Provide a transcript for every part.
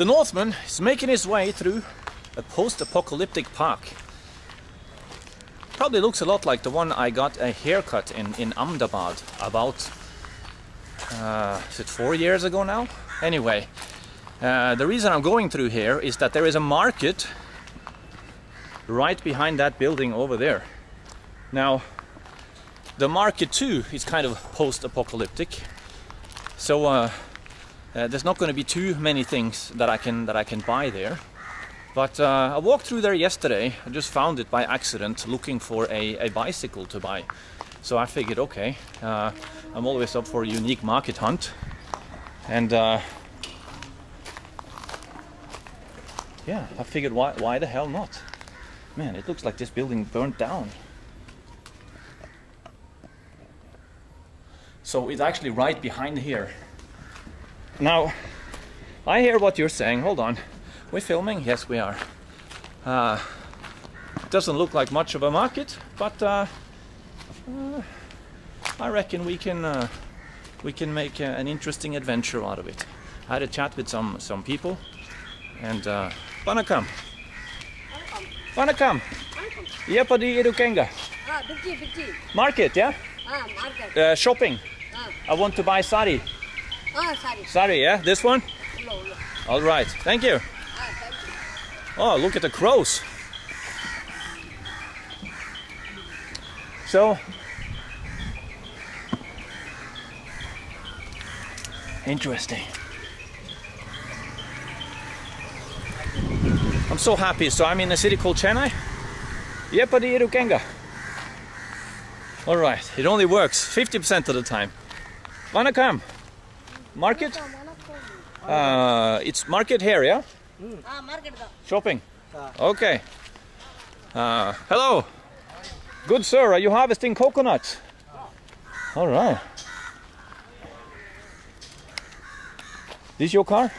The Northman is making his way through a post-apocalyptic park. Probably looks a lot like the one I got a haircut in, in Ahmedabad about, uh, is it four years ago now? Anyway, uh, the reason I'm going through here is that there is a market right behind that building over there. Now, the market too is kind of post-apocalyptic, so uh, uh, there's not going to be too many things that I can that I can buy there. But uh, I walked through there yesterday. I just found it by accident, looking for a, a bicycle to buy. So I figured, okay, uh, I'm always up for a unique market hunt, and uh, yeah, I figured, why why the hell not? Man, it looks like this building burnt down. So it's actually right behind here. Now, I hear what you're saying. Hold on. We're filming? Yes, we are. Uh, doesn't look like much of a market, but uh, uh, I reckon we can uh, we can make uh, an interesting adventure out of it. I had a chat with some some people, and uh, Vanakkam. Vanakkam. Yapadi Irukenga. Ah. Market, yeah? Ah, market. Uh, shopping. Ah, I want to buy sari. Ah, sorry. Sari, yeah? This one? No, no. All right. Thank you. Ah, thank you. Oh, look at the crows. So, interesting. I'm so happy. So I'm in a city called Chennai. Yep, Yepadi Irukenga. All right. It only works 50% of the time. Vanakkam. Market? Uh, it's market here, yeah? Ah, market da. Shopping. Okay. Uh, hello. Good sir, are you harvesting coconuts? All right. This your car?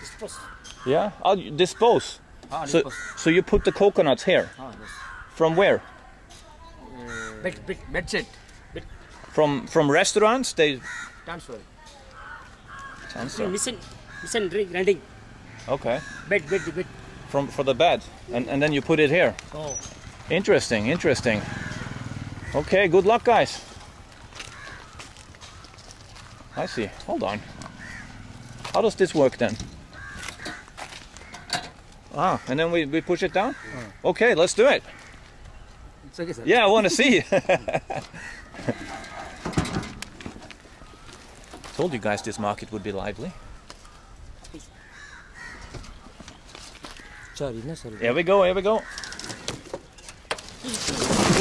Dispose. Yeah. Oh, you dispose. Ah, So, dispose. so you put the coconuts here. Ah, yes. From where? Bed, bed, bed. Bed From from restaurants? They. transfer. Transfer. Mission, mission ring, rending. Okay. Bed, bed, bed. From for the bed, and and then you put it here. Oh, Interesting. Interesting. Okay. Good luck, guys. I see. Hold on. How does this work then? Ah, and then we, we push it down? Okay, let's do it. okay. Yeah, I want to see. Told you guys this market would be lively. Sorry, no, sorry. Here we go, here we go.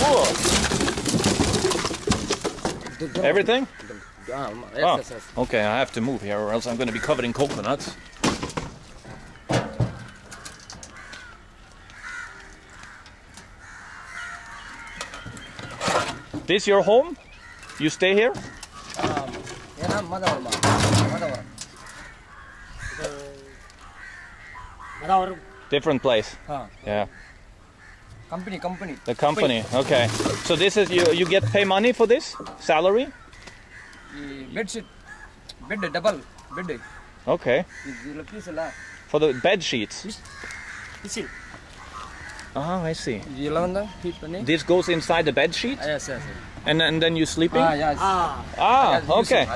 Whoa, everything? Ah, Oh. Okay, I have to move here or else I'm going to be covered in coconuts. This your home? You stay here? ಏನ ಮದವರ ಮದವರ ಮದವರ Different place. ಹಾ Yeah. Company company The company. Okay. So this is you you get pay money for this? Salary? ಈ bed sheet bed double bed Okay. ಇದು piece ಅಲ್ಲ For the bed sheets. Machine Oh, I see. ಇದೆಲ್ಲ ಒಂದು heat ಬನ್ನಿ This goes inside the bed sheet S S And and then you sleeping? Ah, yes. Ah, ah okay.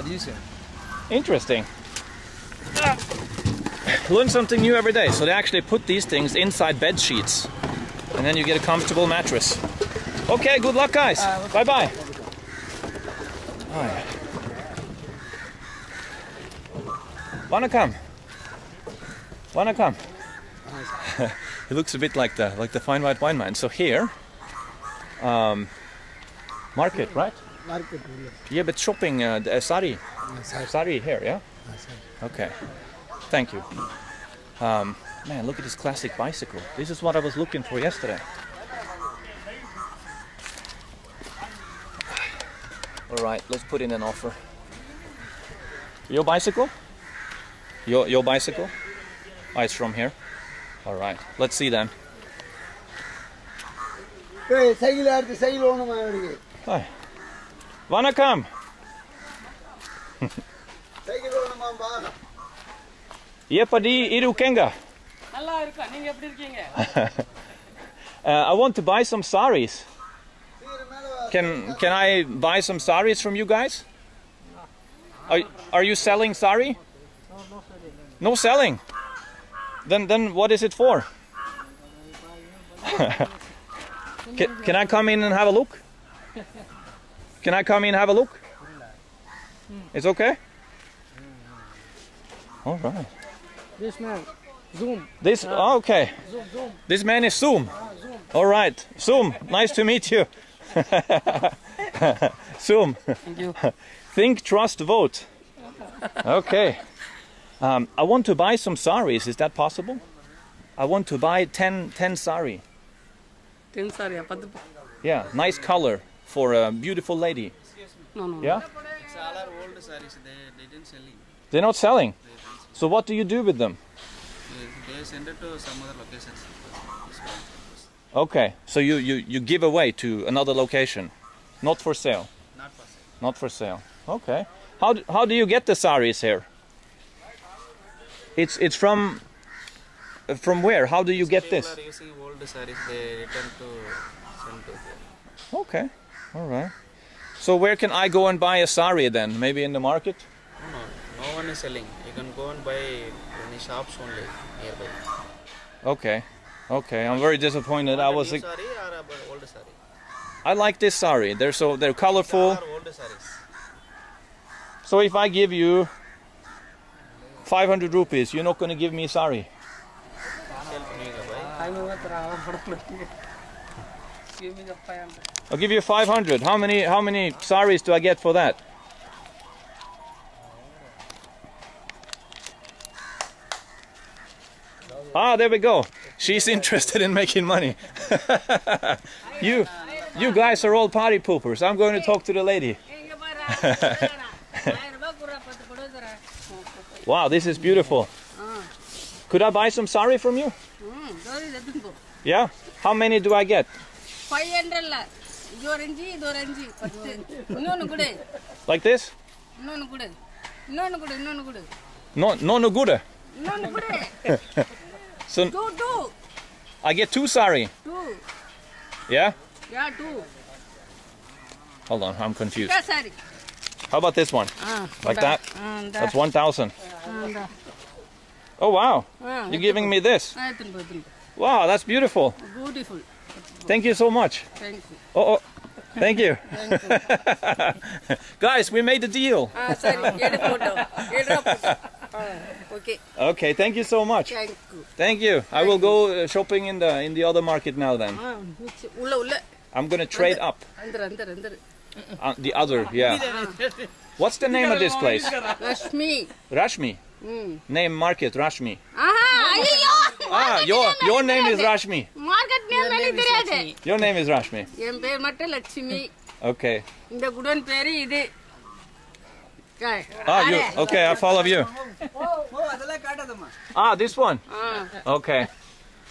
Interesting. Ah. Learn something new every day. So they actually put these things inside bed sheets, and then you get a comfortable mattress. Okay, good luck, guys. Uh, bye bye. Wanna come? Wanna come? he looks a bit like the like the fine white wine man. So here, um, Market, right? Market. Yes. Yeah, but shopping, uh, the, uh, sari. Yes, sari here, yeah? Yes, okay. Thank you. Um, man, look at this classic bicycle. This is what I was looking for yesterday. All right, let's put in an offer. Your bicycle? Your, your bicycle? Oh, it's from here. All right, let's see then. Hey, Hi. Vanakkam. Yepadi iru kenga. Uh, I want to buy some saris. Can can I buy some saris from you guys? Are, are you selling sari? No selling. Then then what is it for? can, can I come in and have a look? Can I come in and have a look? It's okay? All right. This man, Zoom. This, oh, okay. Zoom, zoom. This man is ah, Zoom. All right. Zoom, nice to meet you. Zoom. Thank you. Think, trust, vote. Okay. Um, I want to buy some saris. Is that possible? I want to buy 10, 10 sari. 10 sari. Yeah, nice color for a beautiful lady. no no Yeah, It's all our old sarees. They they didn't selling. they're not selling. So what do you do with them? They, they send it to some other locations. Okay, so you, you, you give away to another location, not for sale. Not for sale. Not for sale. Okay. How do, how do you get the saris here? It's it's from uh, from where? How do you get People this? are using old sarees. They return to send to. Okay. All right. So where can I go and buy a sari then? Maybe in the market? No, no, no one is selling. You can go and buy in shops only nearby. Okay, okay. I'm very disappointed. I was. Sari or sari? I like this sari. They're so they're colorful. So if I give you 500 rupees, you're not going to give me sari. give me the 500. I'll give you 500. How many how many saris do I get for that? Ah, there we go. She's interested in making money. you you guys are all party poopers. I'm going to talk to the lady. wow, this is beautiful. Could I buy some sari from you? Hmm, yeah? How many do I get? 500 இது ஒரு அஞ்சு இது ஒரு அஞ்சு பத்து இன்னொன்னு கொடு Like this? இன்னொன்னு கொடு இன்னொன்னு கொடு இன்னொன்னு கொடு No no no good. இன்னொன்னு கொடு So two two I get two sari. Two Yeah? Yeah two Hold on, I'm confused. Sorry How about this one? Ah Like that? That's 1000. இந்தா. Oh wow. Ah You're giving me this. ஆ, எடுத்துன்னு போ எடுத்துன்னு போ Wow, that's beautiful. Beautiful Thank you so much. Thank you. Oh, oh. Thank you. Guys, we made the deal. Ah, sorry. okay. Okay, thank you so much. Thank you. Thank you. I will go uh, shopping in the in the other market now then. I'm going to trade up. Uh, the other, yeah. What's the name of this place? Rashmi. Rashmi. ம் Name market Rashmi. ஆஹா ஐயோ Ah, your your name is Rashmi. Market name எனக்கு தெரியாது Your name is Rashmi. என் பேர் மட்டும் Lakshmi Okay. இந்த godown பேரு இது காய். Ah, you okay? I follow you. ஓ அதெல்லாம் காட்டாதம்மா Ah, this one. Ah Okay.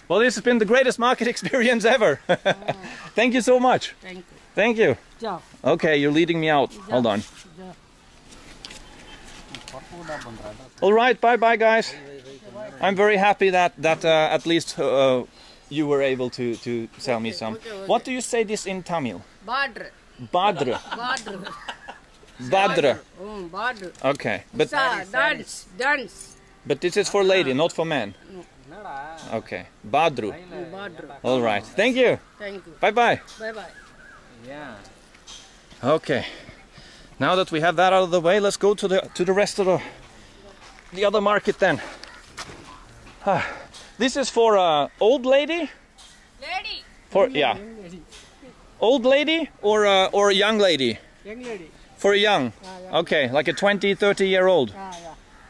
Well, this has been the greatest market experience ever. Thank you so much. Thank you Thank you. Jha Okay, you're leading me out. Hold on. All right, bye bye, guys. I'm very happy that that uh, at least uh, you were able to to sell me some. What do you say this in Tamil? Badr. Badr. Badr. Badr. Badr. Mm, okay, but dance, dance. But this is for lady, not for man. Okay, Badru. Mm, Badru. All right, thank you. Thank you. Bye bye. Bye bye. Yeah. Okay. Now that we have that out of the way, let's go to the to the rest of the the other market then. Ah, this is for a old lady. Lady For yeah, old lady or a, or a young lady. young lady For a young. Ah, okay, like a 20, 30 year old. Ah,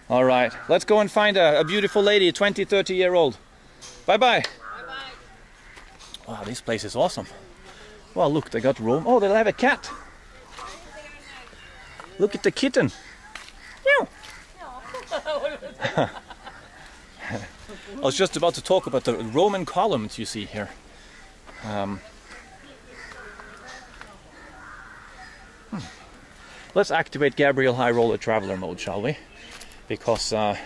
All right. Let's go and find a, a beautiful lady, 20, 30 year old. Bye bye. Bye bye. Wow, this place is awesome. Well, look, they got room. Oh, they'll have a cat. Look at the kitten. Meow. I was just about to talk about the Roman columns you see here. Um, hmm. Let's activate Gabriel High Roller Traveler mode, shall we? Because uh,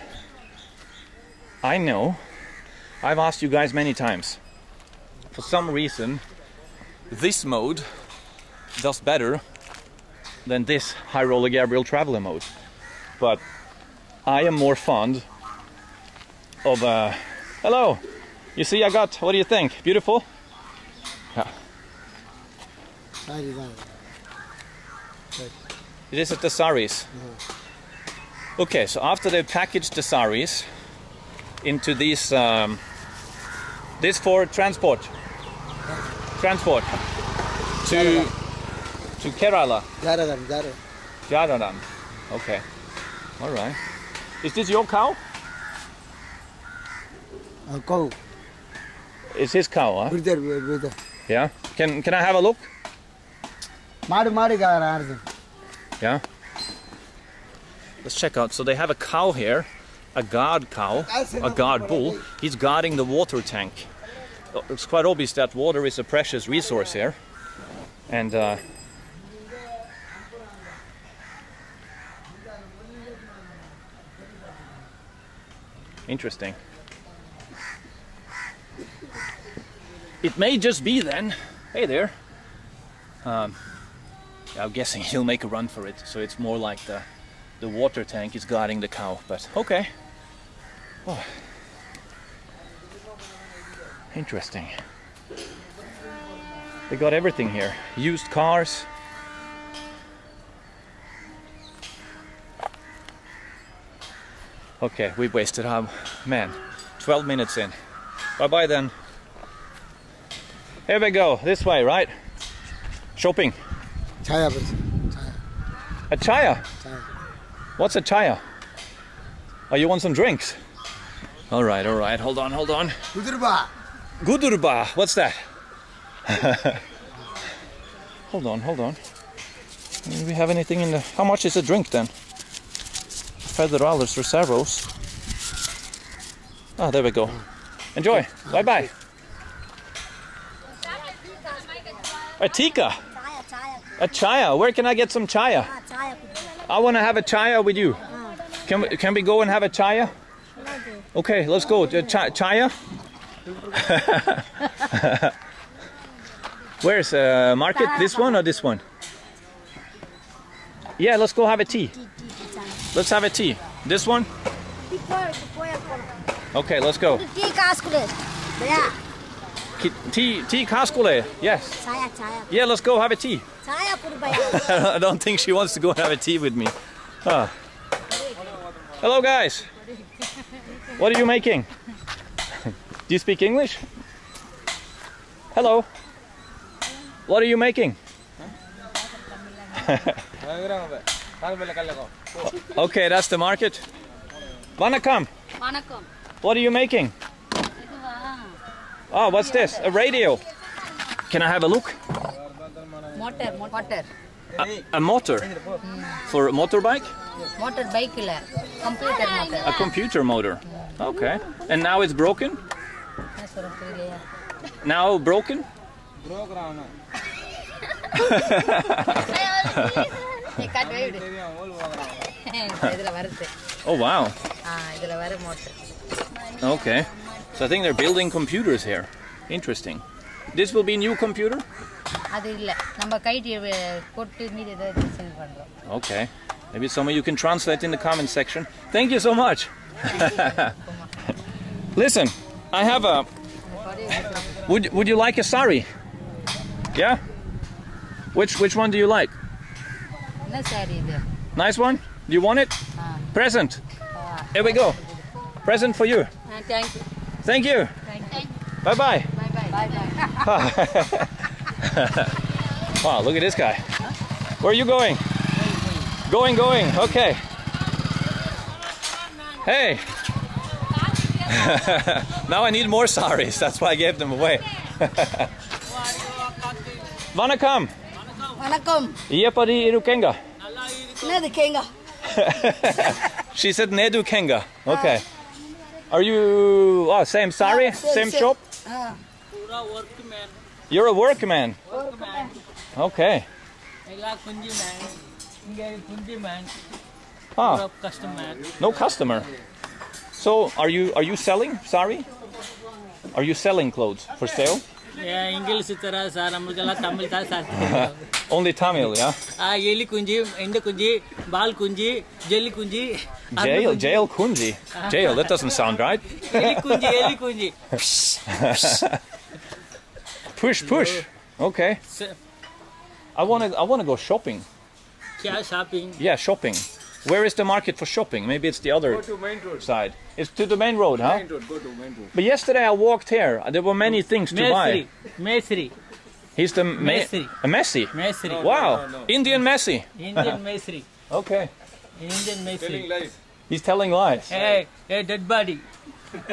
I know. I've asked you guys many times. For some reason, this mode does better than this high roller Gabriel traveler mode. But I am more fond of. Uh, hello! You see, I got. What do you think? Beautiful? yeah haydi. This is the saris. Okay, so after they packaged the saris into these, um, this for transport, transport to to Kerala, Zaradan, zara. Jadaram. Okay, all right. Is this your cow? A cow. It's his cow, huh? Brother, brother. Yeah. Can can I have a look? Yeah. Let's check out. So they have a cow here, a guard cow, a guard bull. He's guarding the water tank. It's quite obvious that water is a precious resource here, and. Uh, interesting. It may just be then. Hey there. Um, I'm guessing he'll make a run for it, so it's more like the the water tank is guarding the cow. But okay. Oh. Interesting. They got everything here. Used cars. Okay, we wasted time. man, 12 minutes in. Bye-bye then. Here we go, this way, right? Shopping. Chaya, please. Chaya. A chaya? chaya? What's a chaya? Oh, you want some drinks? All right, all right, hold on, hold on. Gudurba. Gudurba, what's that? hold on, hold on. Do we have anything in the... How much is a drink then? Federales Reservos. Ah, there we go. Enjoy. Bye bye. A tika. A chaya. Where can I get some chaya? I want to have a chaya with you. Can we, can we go and have a chaya? Okay, let's go. Uh, Ch- chaya? Where's uh, market? This one or this one? Yeah, let's go have a tea. Let's have a tea. This one? Okay, let's go. Tea. Yeah, Tea, kaskule. Yes. Yeah, let's go have a tea. I don't think she wants to go have a tea with me. Ah. Hello, guys. What are you making? Do you speak English? Hello. What are you making? Okay, that's the market. Vanakkam. Vanakkam. What are you making? Oh, what's this? A radio. Can I have a look? Motor, motor. A, a motor? Mm. For a motorbike? Motor computer motor. A computer motor. Okay. And now it's broken? Now broken? Broken. oh wow. Okay. So I think they're building computers here. Interesting. This will be new computer? Okay. Maybe some of you can translate in the comment section. Thank you so much. Listen, I have a... Would, would you like a sari? Yeah? Which, which one do you like? Nice one. Do you want it? Uh, Present. Uh, Here we go. Present for you. Uh, thank you. Thank you. Thank you. Bye bye. Bye bye. Bye bye. wow, look at this guy. Huh? Where are you going? Going, going. going. Okay. Hey. now I need more saris. That's why I gave them away. Wanna come? வணக்கம் ஈயப்பரி இருக்கேங்க Nedu Kenga. she said Nedu Kenga. Okay. Uh, Are you oh, same Sorry. uh, same, same, shop? You're a workman. You're a workman. Punji man. Ah. No customer. So are you are you selling? Sorry. Are you selling clothes for sale? Yeah, English sir, sir. Nammukella Tamil tha sir. Only Tamil, yeah. Ah, yeli kunji, enda kunji, bal kunji, jelly kunji. Jail, jail kunji. Jail. That doesn't sound right. Yeli kunji, yeli kunji. Push, push. Okay. I want to. I want to go shopping. Yeah, shopping. Yeah, shopping. Where is the market for shopping? Maybe it's the other side. It's to the main road, huh? Main road, go to main road. But yesterday I walked here. There were many things to buy. Mesri. He's the Messi. Ma Messi. Messi. No, wow. No, no, Indian Messi. Indian Messi. okay. Indian Messi. Telling lies. He's telling lies. Hey, hey, dead body.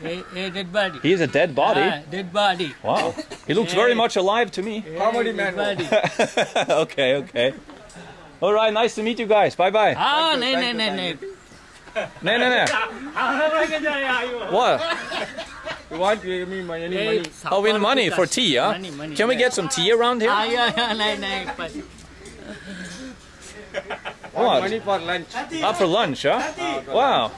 hey, hey, dead body. He is a dead body. Ah, dead body. Wow. He looks hey. very much alive to me. Hey, Comedy man. okay, okay. All right, nice to meet you guys. Bye bye. Ah, ne ne ne ne. Ne ne ne. What? You want you mean my any money? Oh, win money for tea, yeah. Money, money, Can we get some tea around here? Ah, yeah, yeah, ne ne. What? Money for lunch. Ah, for lunch, huh? Ah, wow.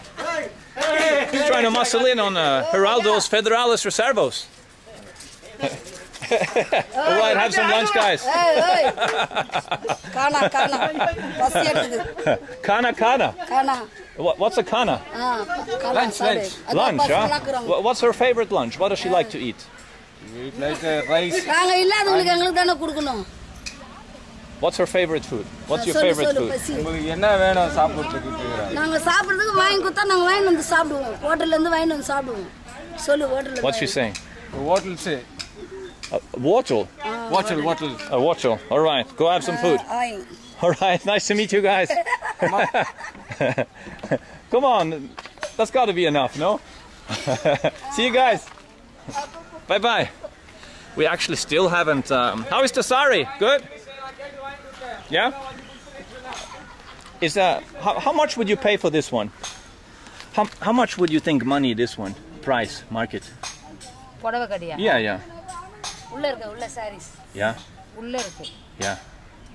He's trying to muscle in on uh, Geraldo's Federalis Reservos. All right, have some lunch, guys. ஏய் ஏய் காணா காணா பசி எடுக்குது Kana kana. காணா What, what's a kana? ஆ காணா Lunch, சாப்பிடு lunch. அதான் Lunch, பசங்களாம் huh? இருக்கிறாங்க. Wha- What's her favorite lunch? What does she like to eat? Eat like uh, rice. நாங்க இல்லாதவங்களுக்கு எங்களுக்கு தானே கொடுக்கணும் What's her favorite food? What's your சொல்லு favorite சொல்லு food? பசி உங்களுக்கு என்ன வேணும் சாப்பிட்றதுக்கு கேக்குறாங்க. நாங்க சாப்பிடுறதுக்கு வாங்கி கொடுத்தா நாங்க வாங்கிட்டு வந்து சாப்பிடுவோம் ஹோட்டல்ல இருந்து வாங்கிட்டு வந்து சாப்பிடுவோம் சொல்லு ஹோட்டல்ல What's she saying? Hotels say. uh, wattle. Uh, wattle, wattle. A uh, wattle. All right, go have some uh, food. Uh, All right, nice to meet you guys. Come on, that's got to be enough, no? See you guys. bye bye. We actually still haven't. Um, how is Tasari? Good. Yeah. Is that how, how much would you pay for this one? How how much would you think money this one price market? Yeah, yeah. உள்ள இருக்கு உள்ள saris yeah, உள்ள இருக்கு yeah.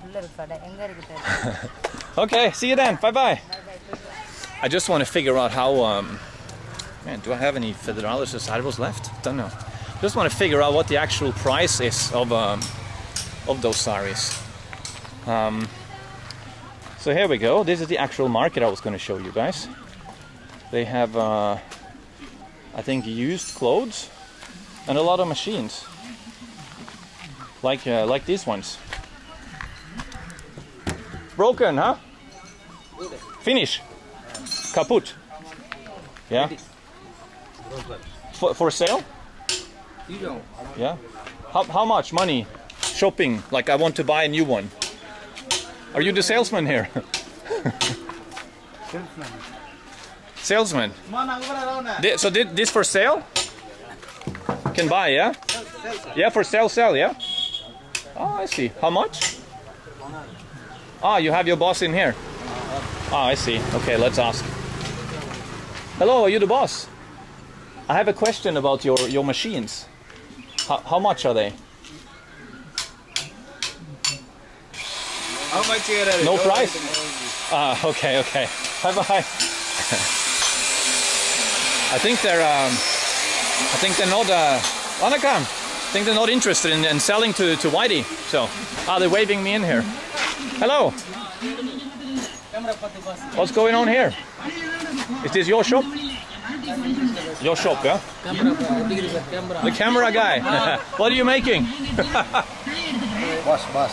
உள்ள இருக்கு கடை எங்க இருக்கு தெரியும் Okay, see you then. Bye bye. I just want to figure out how. Um, man, do I have any Federalis Reservos left? Don't know. Just want to figure out what the actual price is of um, of those saris. Um, so here we go. This is the actual market I was going to show you guys. They have, uh, I think, used clothes and a lot of machines, like uh, like these ones. Broken, huh? Finish. Kaput. Yeah. For, for sale? You don't. Yeah. How, how much money? Shopping. Like I want to buy a new one. Are you the salesman here? salesman. Thi- So did this for sale? Can buy, yeah? Yeah, for sale, sell, yeah? Oh, I see. How much? Ah, you have your boss in here. Ah, I see. Okay, let's ask. Hello, are you the boss? I have a question about your, your machines. How, how much are they? How much are No price? Ah, okay, okay. Bye bye. I think they're, um, I think they're not, uh, Anakam. I think they're not interested in, in, selling to, to Whitey. So, ah, they're waving me in here. Hello. What's going on here? Is this your shop? Your shop, yeah? The camera guy. what are you making? Bosch, Bosch.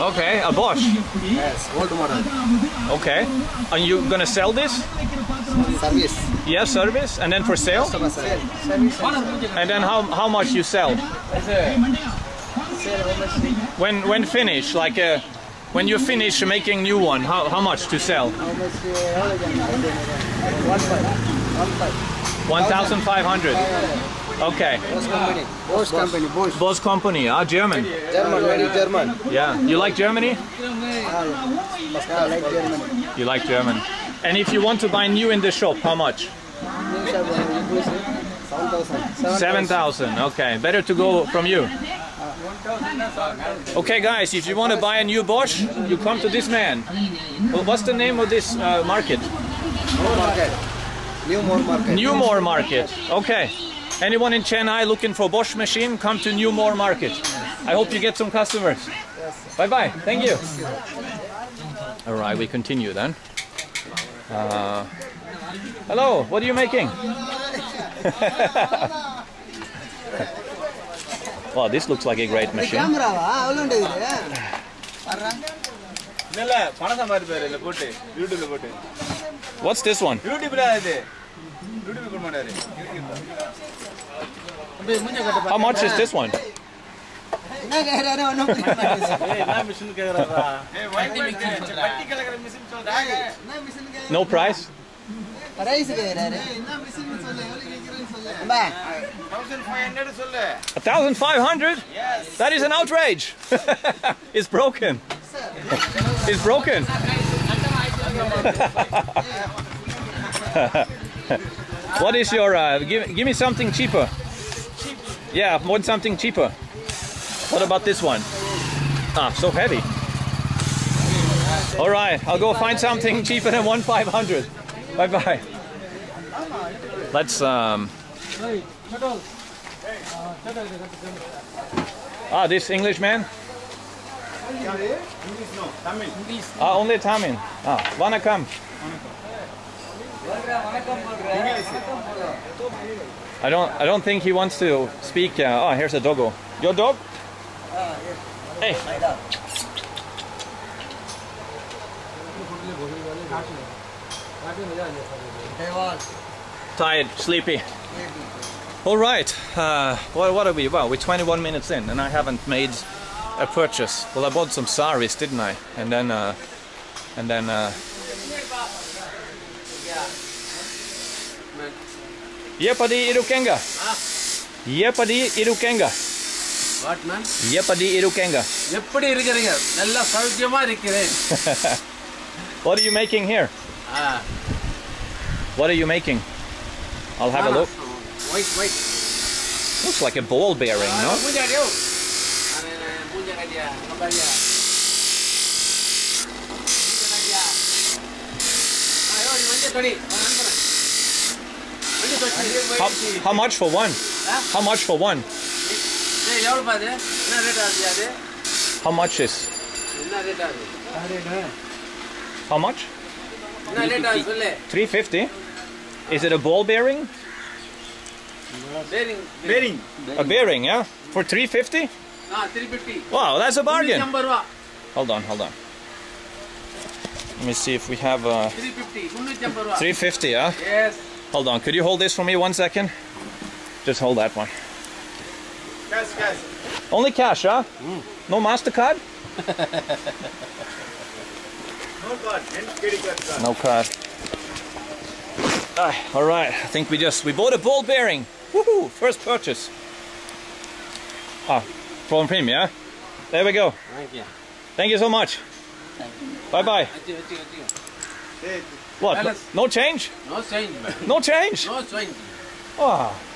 Okay, a Bosch. Yes, old model. Okay. Are you gonna sell this? Service. Yeah, service, and then for sale? And then how, how much you sell? When when finish, like uh, when you finish making new one, how, how much to sell? 1,500. Okay. Boss company. Boss. Boss company. Ah, German. German, very German. Yeah. You like Germany? I like Germany. You like German. And if you want to buy new in the shop, how much? 7,000. Okay, better to go from you. Okay guys, if you want to buy a new Bosch, you come to this man. Well, what's the name of this uh, market? Market. New Moore Market. New Moore Market. Okay. Anyone in Chennai looking for Bosch machine, come to New Moore Market. I hope you get some customers. Bye-bye. Thank you. All right, we continue then. Uh, hello, what are you making? wow, this looks like a great machine. What's this one? How much is this one? என்ன கேட்குறாரு ஒன்றும் புரிய மாட்டேங்குது. என்ன machine கேக்குறாரா ஏய் வண்டி வண்டி கலக்கிற மிஷின் சொல்றாங்க என்ன மிஷின் No price? ரைஸ் கேட்குறாரு என்ன மிஷின் சொல்லு எவ்வளோ கேட்குறேன்னு சொல்லு அம்பா 1500 சொல்லு 1,500? That is an outrage. it's broken. It's broken. what is your, uh, give, give me something cheaper. Yeah, I want something cheaper. What about this one? Ah, so heavy. All right, I'll go find something cheaper than one 500. Bye bye. Let's, um, ah, this English man? Ah, only Tamil. Ah, vanakkam. I don't. I don't think he wants to speak. Uh, oh, here's a doggo. Your dog? Hey. Tired, sleepy. All right. Uh, what, what are we? Well, we're 21 minutes in, and I haven't made a purchase. Well, I bought some saris, didn't I? And then, uh, and then. Uh, Yepadi Irukenga. Yepadi Irukenga. What ma'am Yepadi Irukenga. எப்படி இருக்கிறீங்க நல்லா சௌக்கியமா இருக்கிறேன் What are you making here? Ah What are you making? I'll have a look. White white Looks like a ball bearing, no? Pooja Dave Pooja கட்டியா கபாரியா பூஜா கட்டியா ஐயோ நீ வந்து தொடி நான் அனுப்புறேன் வந்து தொடி How, how much for one? How much for one? ஏய் எவ்வளவு பாது என்ன ரேட் ஆகுது அது How much is? என்ன ரேட் ஆகுது How much? என்ன ரேட் ஆகுது சொல்லு 350. Is it a ball bearing? Bearing bearing A bearing, yeah? For 350? Ah three fifty Wow, that's a bargain. ஐம்பது ரூபா Hold on, hold on. Let me see if we have uh, three fifty முந்நூற்றி ஐம்பது ரூபா 350, yeah? S Hold on, could you hold this for me one second? Just hold that one. Cash, cash. Only cash, huh? Mm. No MasterCard? no card. card. No card. All right, I think we just, we bought a ball bearing. Woohoo, first purchase. Ah, from him, yeah? There we go. Thank you. Thank you so much. Bye-bye. What? No, no change? No change, man. No change? No change. Ah. Oh.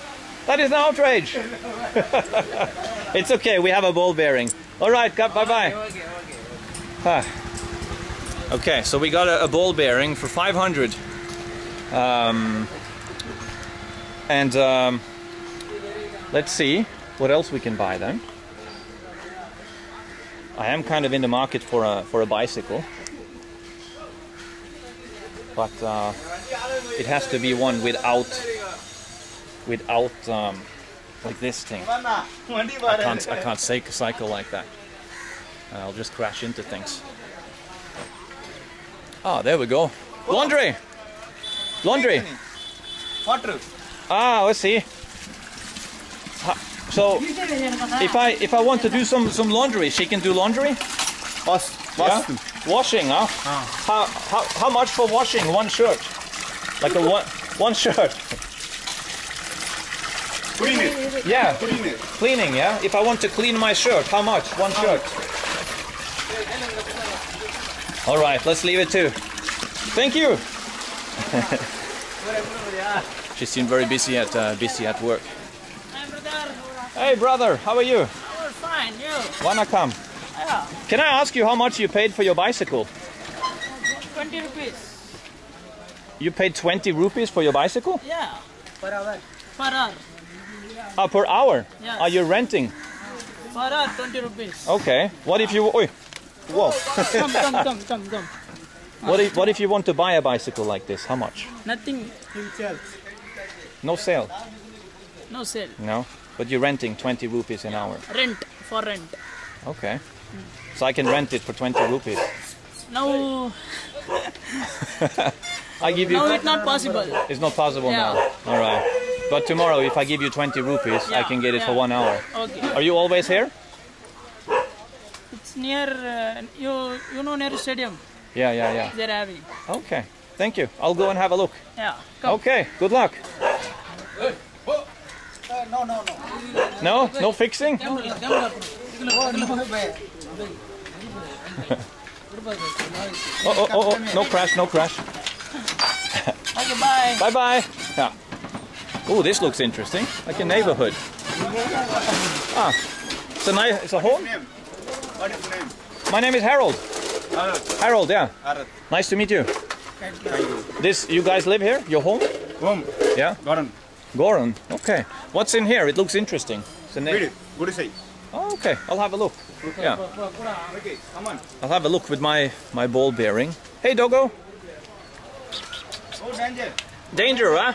That is an outrage. it's okay, we have a ball bearing. All right, bye-bye. Okay, okay, okay. Huh. Ah. okay, so we got a, a ball bearing for 500. Um, and um, let's see what else we can buy then. I am kind of in the market for a, for a bicycle. But uh, it has to be one without without um, like this thing. I can't, I can't cycle like that. I'll just crash into things. Ah, oh, there we go. Laundry! Laundry! Water! Ah, let's see. So, if I if I want to do some, some laundry, she can do laundry? Wash. Yeah? Washing, huh? Ah. How, how, how much for washing one shirt? Like a one, one shirt? Yeah. Clean it. Cleaning, yeah? If I want to clean my shirt, how much? One shirt. All right, let's leave it too. Thank you. she seemed very busy at uh, busy at work. Hey brother, how are you? I'm fine, you. Wanna come? Yeah. Can I ask you how much you paid for your bicycle? 20 rupees. You paid 20 rupees for your bicycle? Yeah. Per hour. Per hour. Ah, per hour? Yes. Are you renting? Per hour, 20 rupees. Okay. What if you... Oi. Whoa. come, come, come, come, come. What if, what if you want to buy a bicycle like this? How much? Nothing. No sale? No sale. No? But you're renting 20 rupees an hour. Rent. For rent. Okay. So I can rent it for 20 rupees. Now, I give you... No, it's not possible. It's not possible Yeah. now. All right. But tomorrow, if I give you 20 rupees, I can get it for one hour. Okay. Are you always here? It's near, uh, you, you know, near stadium. Yeah, yeah, yeah. They're having. Okay. Thank you. I'll go and have a look. Yeah. Come. Okay. Good luck. no, no, no. No? No fixing? Oh, oh, oh, oh, no crash, no crash. Okay, bye. Bye bye. Yeah. Oh, this looks interesting. Like a neighborhood. Ah, it's a nice, it's a home. What is your name? My name is Harold. Harold, yeah. Harold. Nice to meet you. Thank you. This, you guys live here? Your home? Home. Yeah. Garden. Goran. Okay. What's in here? It looks interesting. It's a Read name. it. Good to say. Oh, okay. I'll have a look. Yeah. Okay, come on. I'll have a look with my my ball bearing. Hey, doggo. Oh, danger. Danger, huh?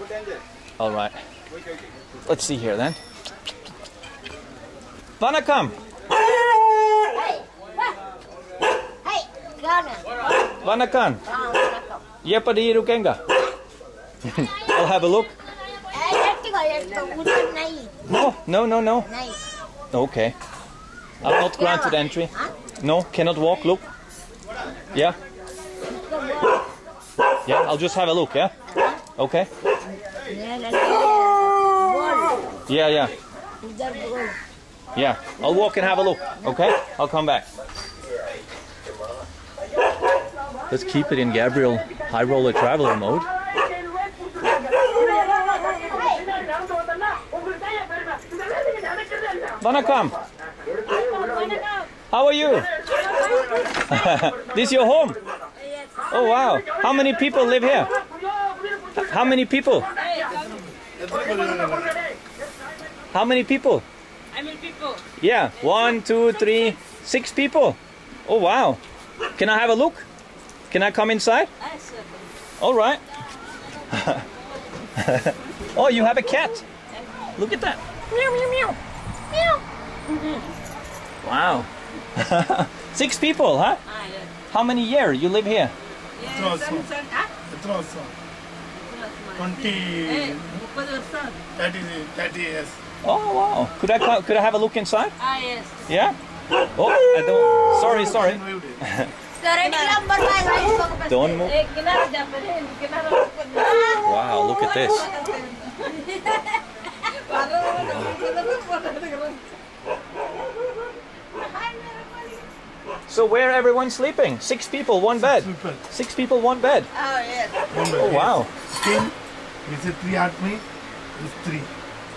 Oh, danger. All right. Okay, okay. Let's see here then. Vanakkam. Hey, Ghana. Vanakkam. Yepadi rukenga. I'll have a look. Eh, let's go, let's go. Good. No, no, no, no. Okay. I'm not granted entry. No, cannot walk. Look. Yeah. Yeah, I'll just have a look. Yeah. Okay. Yeah, let's go. Ball. Yeah, yeah. I'll walk and have a look. Okay. I'll come back. Let's keep it in Gabriel High Roller Traveler mode. Vanakkam. How are you? this is your home? Oh wow. How many people live here? How many people? How many people? I mean, people. Yeah, one, two, three, six people. Oh wow. Can I have a look? Can I come inside? All right. oh, you have a cat. Look at that. Meow, meow, meow. Meow. Mm-hmm. Wow. six people, huh? Ah, How many years you live here? எத்தனை வருஷம் எத்தனை Twenty. Thirty. Thirty years. Oh wow! Could I could I have a look inside? Ah yes. Yeah. Oh, I don't. Sorry, sorry. don't move. Wow! Look at this. So where everyone sleeping? Six people, one bed. Six people, one bed. Oh, yes. One bed. Oh wow. Still, it's a three army. It's three.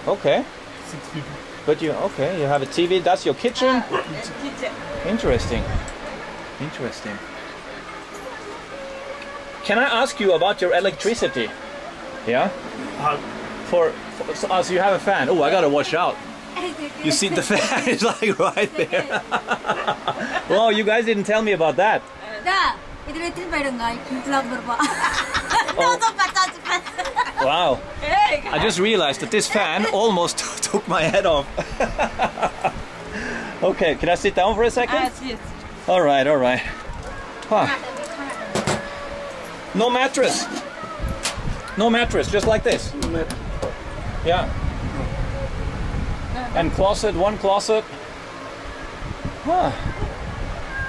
Okay. Six people. But you okay? You have a TV. That's your kitchen. Kitchen. Interesting. Interesting. Can I ask you about your electricity? Yeah. Uh, For, for so, uh, so you have a fan. Oh, I gotta watch out. You see the fan is like right there. wow, you guys didn't tell me about that. Dah, itu itu pedunga, vlog berapa? Tahu tu patah cepat. Wow. Hey, I just realized that this fan almost took my head off. okay, can I sit down for a second? yes. All right, all right. Huh. No mattress. No mattress, just like this. Yeah. And closet, one closet. Huh.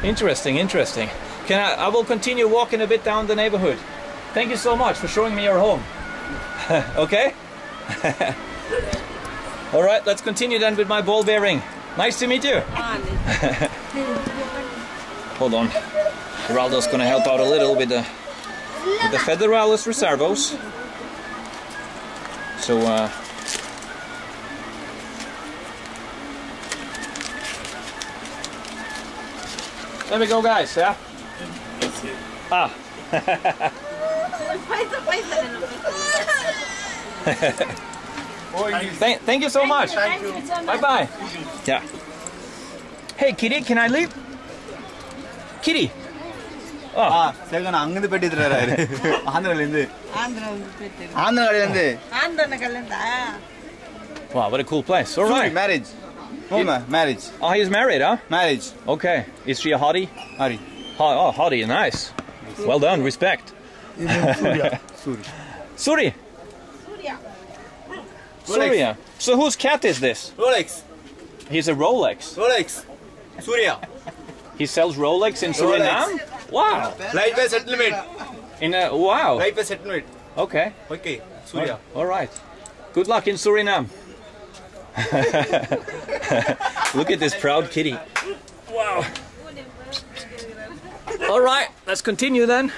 Interesting, interesting. Can I, I will continue walking a bit down the neighborhood. Thank you so much for showing me your home. okay? All right, let's continue then with my ball bearing. Nice to meet you. Hold on. Geraldo's gonna help out a little with the with the Federalis Reservos. So uh Let me go, guys, yeah? Ah. thank, thank you so thank much. Bye bye. Yeah. Hey, kitty, can I leave? Kitty. சேகன் அங்கிருந்து பெட்டி எடுத்துறாரு அவரு ஆந்திரால இருந்து ஆந்திரால இருந்து ஆந்திரால இருந்து Wow, what a cool place. All right. Marriage. Woman. Oh, he's married, huh? Marriage. Okay. Is she a hottie? Hottie. Oh, hottie, nice. Well done, respect. Surya. Surya. Surya. Surya. So whose cat is this? Rolex. He's a Rolex. Rolex. Surya. He sells Rolex in Suriname? Wow. Life by settlement. In a, wow. Life by settlement. Okay. Okay. Surya. All right. Good luck in Suriname. Look at this proud kitty. Wow. All right, let's continue then.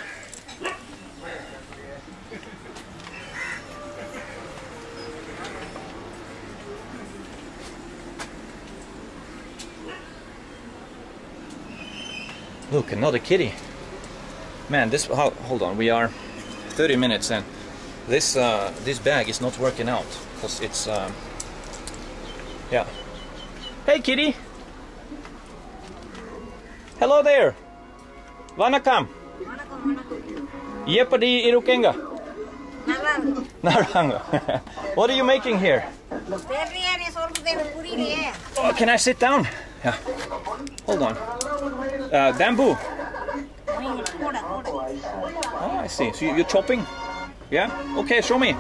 Look, another kitty. Man, this, hold on, we are 30 minutes in. This uh, this bag is not working out because it's um, yeah. Hey, kitty. Hello there. Vanakkam. Yepadi irukenga. Naranga. what are you making here? Oh, can I sit down? Yeah. Hold on. Uh, bamboo. Oh, I see. Oh, so you're chopping? Yeah? Okay, show me.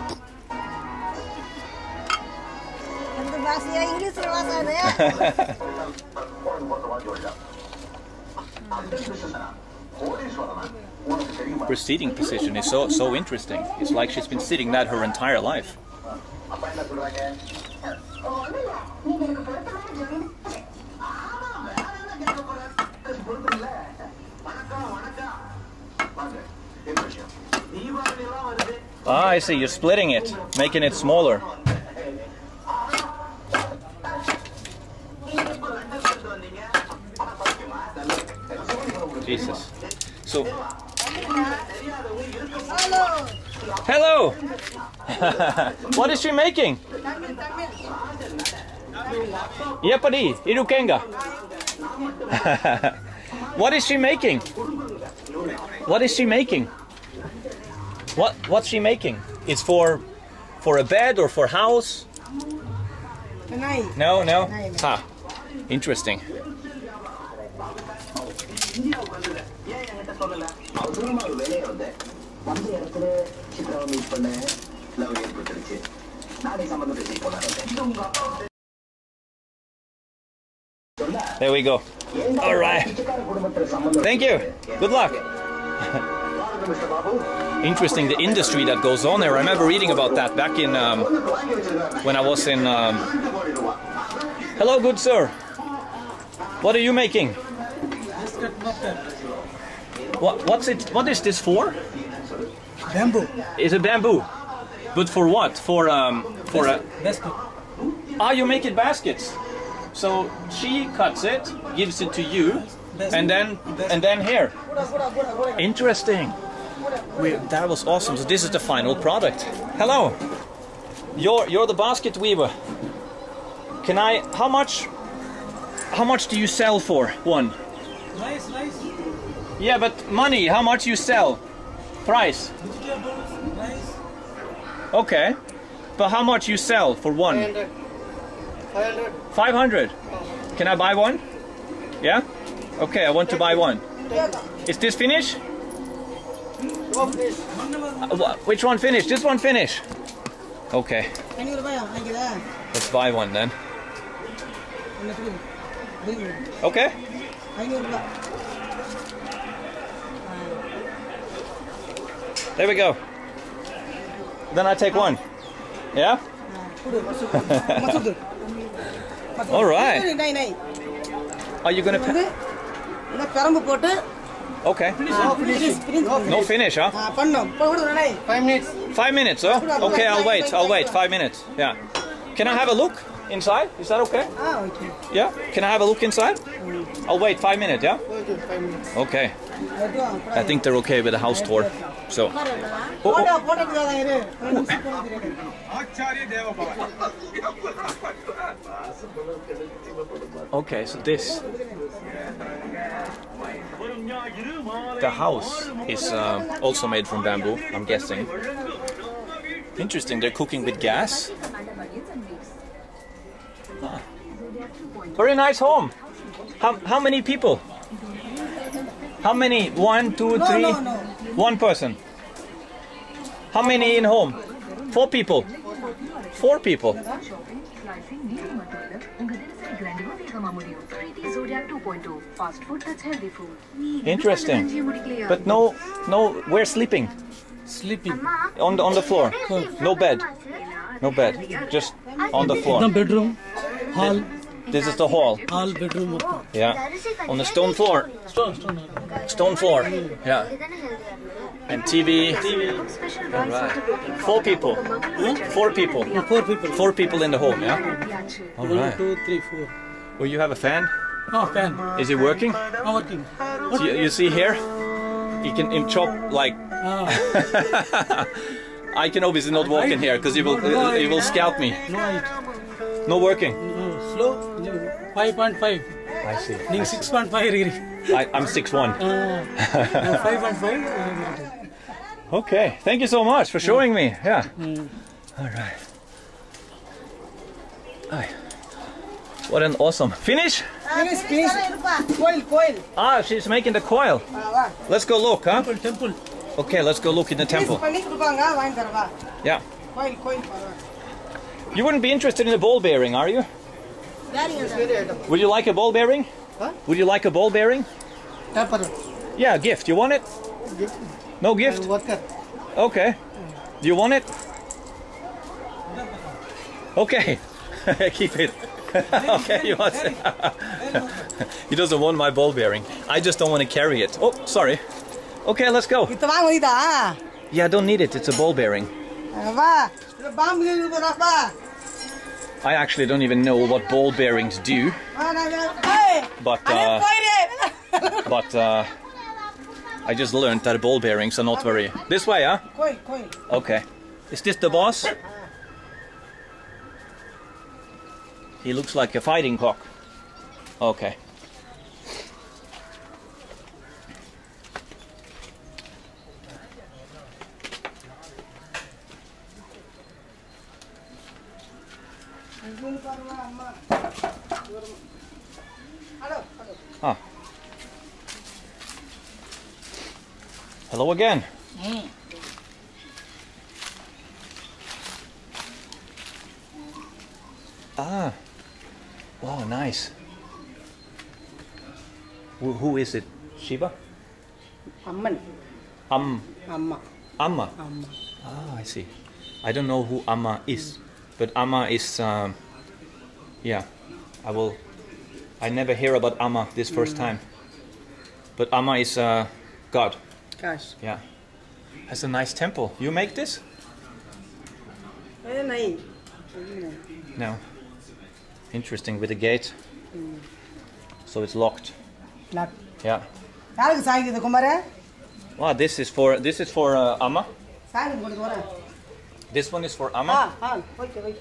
rahasia Inggris rasanya. her seating position is so so interesting. It's like she's been sitting that her entire life. Ah, I see. You're splitting it, making it smaller. Jesus. So. Hello. what is she making? Yepadi, irukenga. what is she making? What is she making? What what's she making? It's for for a bed or for house? No, no. Ah, interesting. There we go. All right. Thank you. Good luck. Interesting the industry that goes on there. I remember reading about that back in um, when I was in. Um... Hello, good sir. What are you making? What, what's it? What is this for? Bamboo. Is it bamboo? But for what? For um, for a. Basket. Ah, you make it baskets. So she cuts it, gives it to you, and then and then here. Interesting. We, that was awesome. So this is the final product. Hello. You're you're the basket weaver. Can I? How much? How much do you sell for one? Nice, nice. Yeah, but money, how much you sell? Price. Okay. But how much you sell for one? 500. 500. 500. Can I buy one? Yeah? Okay, I want to buy one. Is this finished? Uh, which one finished? This one finished. Okay. Let's buy one then. Okay. There we go. Then I take one. Yeah? All right. Are you going to? Okay. No finish. No finish, huh? Five minutes. Five minutes, huh? Okay, I'll wait. I'll wait. Five minutes. Yeah. Can I have a look? Inside? Is that okay? Ah, okay. Yeah? Can I have a look inside? Mm. I'll wait five minutes, yeah? Okay, five minutes. Okay. I think they're okay with the house tour. So. Oh, oh. Okay, so this. The house is uh, also made from bamboo, I'm guessing. Interesting, they're cooking with gas. Very nice home. How, how many people? How many? One, two, No, no, no. One person. How many in home? Four people. Four people. Interesting. But no, no, we're sleeping Sleeping. on the, on the floor. No bed. No bed. Just on the floor. The floor. bedroom, hall, This is the hall. hall, bedroom. Yeah. On the stone floor. Stone, stone. Stone floor. Yeah. And TV. Right. Four people. Four people. Four people. Four people in the home. Yeah. All One, right. two, three, four. Well, you have a fan. Oh, fan. Is it working? Not working. So you, you see here, you can him chop like. Ah, I can obviously not walk in here because he will he will scout me. no, it, No working. no, slow. Five point five ನಿಂಗೆ six point five. I'm ಇರಿ I'm six one five point five okay thank you so much Yeah. Mm. Showing me yeah Alright. What an awesome finish! Finish, finish. Coil, coil. Ah, she's making the coil. Ah, let's go look, huh? Temple, temple. Okay, let's go look in the temple. Yeah. You wouldn't be interested in the ball bearing, are you? Would you like a ball bearing? Huh? Would you like a ball bearing? Yeah, gift. You want it? No gift? Okay. Do you want it? Okay. Keep it. okay, he wants it. he doesn't want my ball bearing. I just don't want to carry it. Oh, sorry. Okay, let's go. Yeah, I don't need it. It's a ball bearing. I actually don't even know what ball bearings do. But uh, but uh, I just learned that ball bearings are not very this way, huh? Okay. Is this the boss? He looks like a fighting cock. Okay. Huh. Hello again. Ah. Wow, nice. Who is it? Shiva? Amman. Am. Amma. Amma. Amma. Ah, I see. I don't know who Amma is, but Amma is. Um, yeah, I will. I never hear about Amma this first time. But Amma is uh, God. Gosh. Yeah. Has a nice temple. You make this? No. Interesting with the gate. So it's locked. Locked. Yeah. Wow, this is for this is for uh, Amma. This one is for Amma. Ah, ah, okay, okay.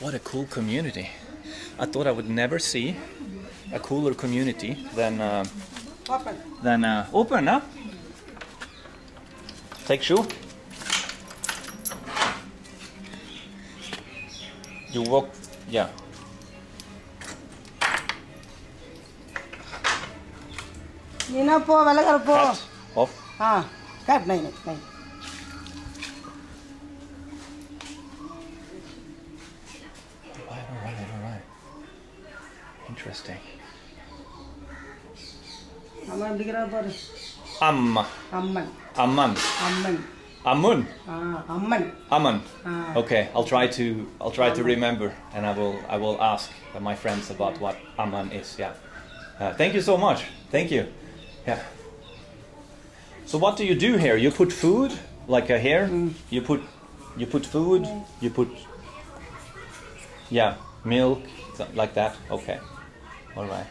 What a cool community. I thought I would never see a cooler community than uh, than uh, open up. Huh? Take shoe. You walk, yeah. ನೀನು Off. ಬೆಳಗಾರ Ah, ಹಾಂ cut ನೈ ನೈ Interesting. Amman दिख रहा पर Amun. Ah, Amman. Ah. Okay, I'll try to I'll try to remember, and I will I will ask my friends about what Aman is. Yeah. Uh, thank you so much. Thank you. Yeah. So what do you do here? You put food like uh, here. Mm. You put you put food. You put yeah milk like that. Okay. All right.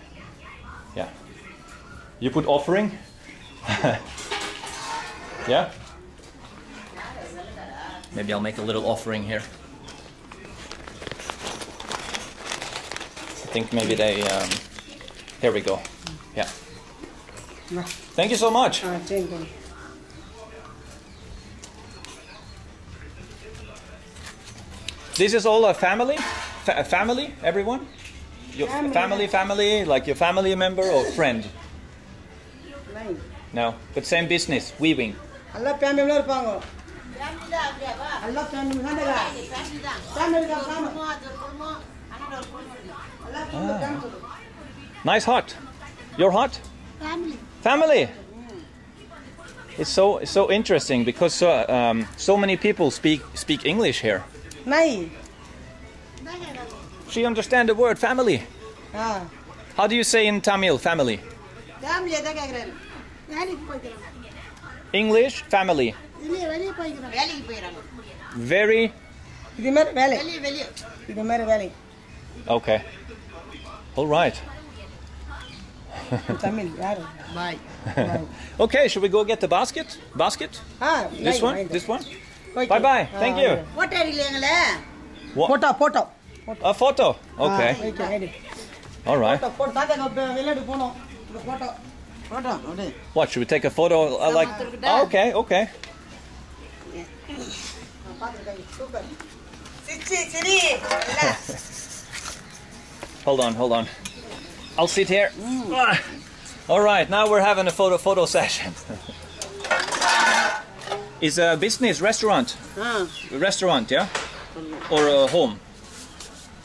Yeah. You put offering? yeah? Maybe I'll make a little offering here. I think maybe they. Um, here we go. Yeah. Thank you so much. This is all a family? Fa- a family? Everyone? Your family. family, like your family member or friend? No, but same business, weaving. எல்லாம் ஃபேமிலியில் இருப்பாங்க எல்லாம் family தானேங்க family தான் family Nice hut. Your hut? Family. Family. It's so it's so interesting because so, um, so many people speak speak English here. நை She understand the word family. Ah. How do you say in Tamil family? English family. Very. Okay. All right. okay, should we go get the basket? Basket? Ah, this one? This one? Bye bye. Thank you. What are you What? Photo. A photo. Okay. All right. What should we take a photo? Uh, like oh, okay, okay. hold on, hold on. I'll sit here. All right, now we're having a photo photo session. Is a business restaurant? Restaurant, yeah, or a home.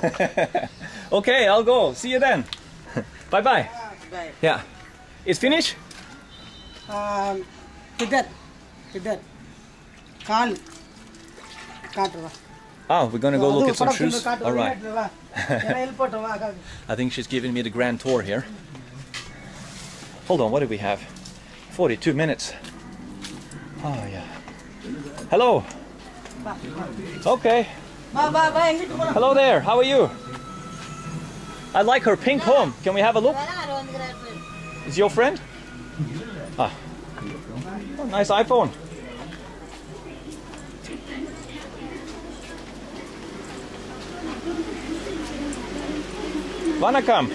okay, I'll go. See you then. bye bye. Bye. Yeah. It's finished? Um, Kidat. Kidat. Kal. Katra. Oh, ah, we're gonna go look at some shoes. All right. I think she's giving me the grand tour here. Hold on, what do we have? 42 minutes. Oh yeah. Hello. Okay. Hello there, how are you? I like her pink home. Can we have a look? Is your friend? Ah. Oh, nice iPhone. Vanakkam.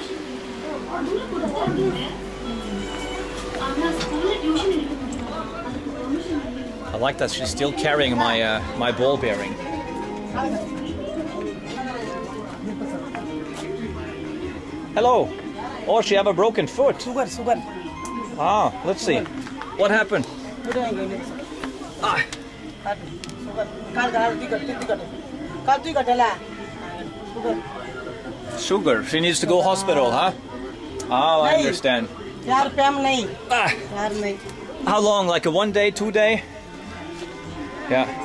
I like that she's still carrying my uh, my ball bearing. Hello. Oh, she have a broken foot. Sugar, sugar. Ah, let's see. What happened? Ah. Sugar. She needs to go hospital, huh? Oh, I understand. Ah. How long? Like a one day, two day? Yeah.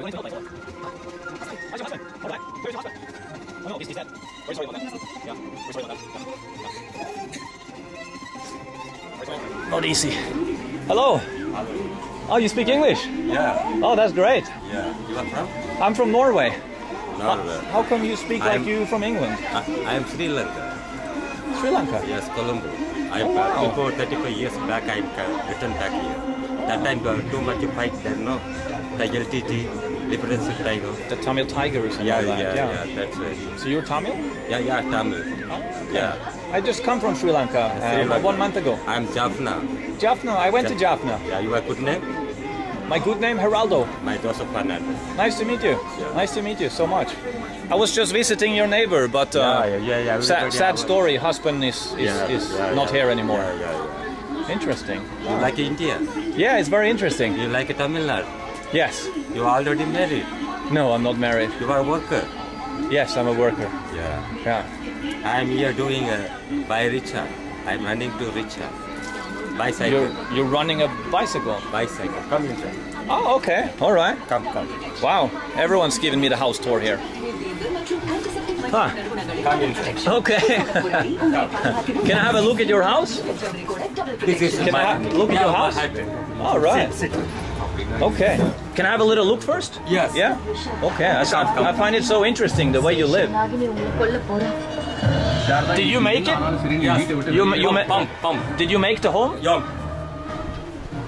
I'm going to help my son. Where's. Where's your husband? Oh no, he's, he's dead. We're sorry about. Yeah, we're sorry about. Yeah. Yeah. Not easy. Hello. Hello. Oh, you speak English? Yeah. Oh, that's great. Yeah. You are from? I'm from Norway. Norway. How, come you speak I'm, like you from England? I, I'm Sri Lanka. Sri Lanka? Yes, Colombo. I, uh, oh, wow. Before 35 years back, I uh, returned back here. That time, uh, too much fight there, no? The Liberation Tiger. The Tamil Tiger or something Yeah, like yeah, that. yeah, that's it. So you're Tamil? Yeah, yeah, Tamil. Yeah. I just come from Sri Lanka, uh, Sri Lanka. one month ago. I'm Jaffna. Jaffna, I went to Jaffna. Yeah, you have good name? My good name, Geraldo. My Joseph Fernandez. Nice to meet you. Yeah. Nice to meet you so much. I was just visiting your neighbor, but uh, Yeah, yeah, yeah, yeah, sad, sad story. Husband is is, Yeah, is yeah, not yeah. here anymore. Yeah, yeah, Interesting. yeah. You like India? Yeah, it's very interesting. You like Tamil Nadu? Yes. You are already married? No, I'm not married. You are a worker? Yes, I'm a worker. Yeah. Yeah. I'm here doing a by Richa. I'm running to Richa. Bicycle. You're you're running a bicycle. Bicycle. Come inside. Oh, okay. All right. Come, come. Wow. Everyone's giving me the house tour here. Huh. Okay. Can I have a look at your house? This is Can I look at your house? All right. Sit, sit. Okay. Can I have a little look first? Yes. Yeah. Okay. I, I find it so interesting the way you live. Did you make it? Yes. You, you pump, pump, pump. Did you make the home? Yum.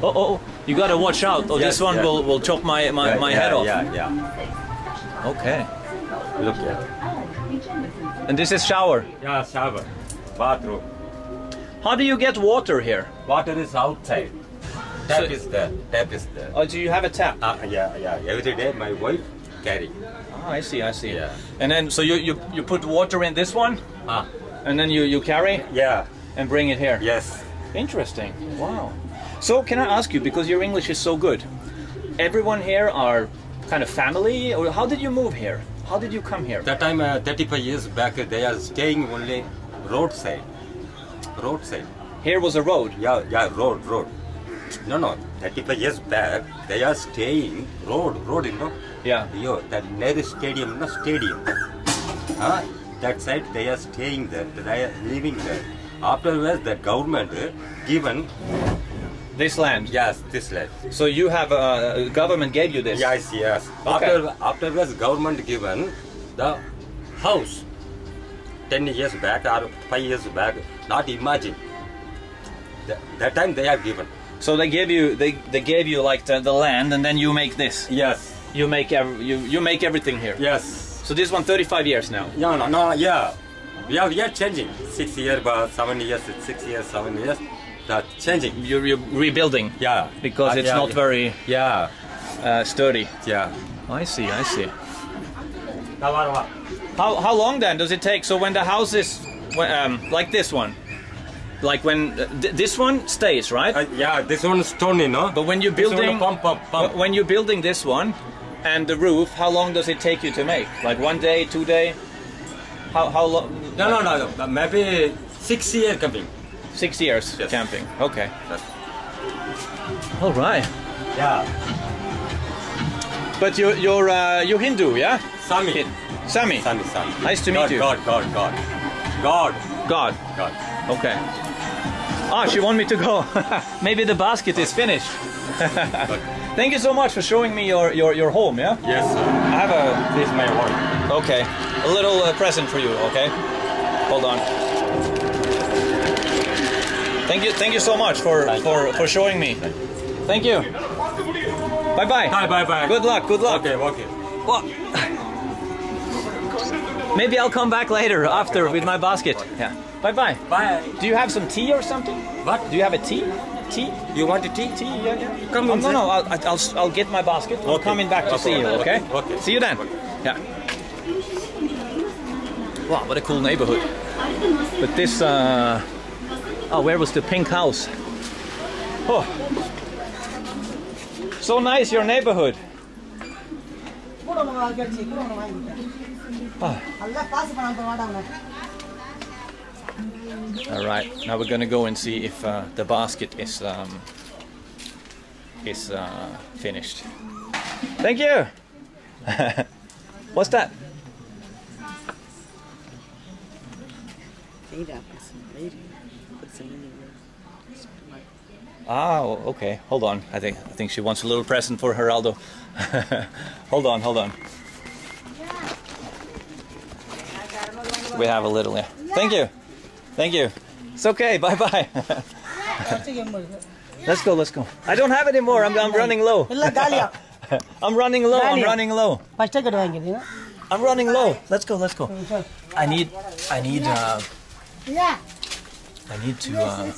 Oh, oh. You gotta watch out. Oh, Yes, this one yeah. will, will chop my, my, Yeah, my yeah, head off. Yeah, yeah. Okay. Look here. And this is shower. Yeah, shower. Bathroom. How do you get water here? Water is outside. Tap So- is there. Tap is there. Oh, do you have a tap? Uh, yeah, yeah. Every day my wife carry. Oh, I see, I see. Yeah. And then, so you, you, you put water in this one, Ah. and then you, you carry Yeah. and bring it here. Yes. Interesting. Wow. So, can I ask you, because your English is so good, everyone here are kind of family, or how did you move here? How did you come here? That time, uh, 35 years back, they are staying only roadside. Roadside. Here was a road. Yeah, yeah, road, road. No, no. 35 years back, they are staying road, road, you know. Yeah. Yo, that Nehru Stadium, no stadium. Huh? That side they are staying there, they are living there. Afterwards, the government given, This land. yes, this land. So you have uh, government gave you this. Yes, yes. Okay. After afterwards, government given the house. Ten years back or five years back, not imagine. That, that time they are given. So they gave you they, they gave you like the, the land, and then you make this. Yes, You make ev- you you make everything here. yes. So this one 35 years now. No, no, no, yeah. We are, we are changing. Six years, but seven years, six years, seven years. That changing. You're, you're rebuilding Yeah. because Uh, it's yeah, not yeah. very Yeah, uh, sturdy. yeah. I see, I see. Now, what, what? How how long then does it take? So when the house is um, like this one, like when uh, th- this one stays, right? Uh, yeah, this one is stone, no. but when you're building, pump, pump, pump. when you're building this one and the roof, how long does it take you to make? Like one day, two day? How how long? No, no, no, no. Maybe six year camping. Six years Yes. camping. Okay. Yes. All right. Yeah. But you you're uh, you're Hindu, yeah? Sami. Sami. Sami, Sami. Nice to meet you. God, God, God. God, God. God. Okay. Ah, she want me to go. Maybe the basket is finished. Thank you so much for showing me your, your, your home, yeah? Yes, sir. I have a... This is my wife. Okay. A little uh, present for you, okay? Hold on. Thank you, thank you so much for, for, for showing me. Thank you. Bye-bye. Bye, bye, bye. Good luck, good luck. Okay, okay. Well, maybe I'll come back later after with my basket. Yeah. Bye-bye. Bye. Do you have some tea or something? What? Do you have a tea? Tea? You want a tea? Tea? Yeah, yeah. Come Oh, on, no, no. I'll, I'll, I'll get my basket. I'm Okay. coming back to Okay. see you. Okay. Okay. Okay. See you then. Yeah. Wow, what a cool neighborhood. But this. Uh... Oh, where was the pink house? Oh. So nice, your neighborhood. கூட All right, now we're gonna go and see if uh, the basket is um, is uh, finished. Thank you. What's that? Ah, okay. Hold on. I think I think she wants a little present for Geraldo. hold on, hold on. We have a little. Yeah. Thank you. Thank you. It's okay. Bye bye. let's go. Let's go. I don't have anymore. I'm, I'm running low. I'm running low. I'm running low. I'm running low. Let's go. Let's go. I need. I need. Uh, I need to. Uh,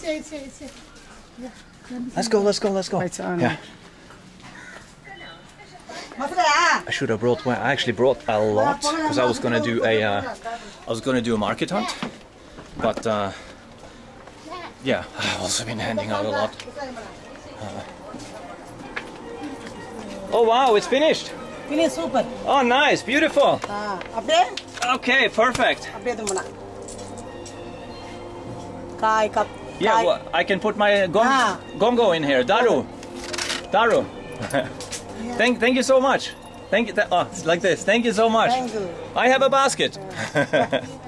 let's go. Let's go. Let's go. Yeah. I should have brought. Well, I actually brought a lot because I was gonna do a. Uh, I was gonna do a market hunt. But uh, yeah, I've also been handing out a lot. Uh, oh wow, it's finished. Finished, super. Oh nice, beautiful. Okay, perfect. Yeah, well, I can put my gong gongo in here. Daru. Daru. thank, thank you so much. Thank you. Oh, it's like this. Thank you so much. You. I have a basket.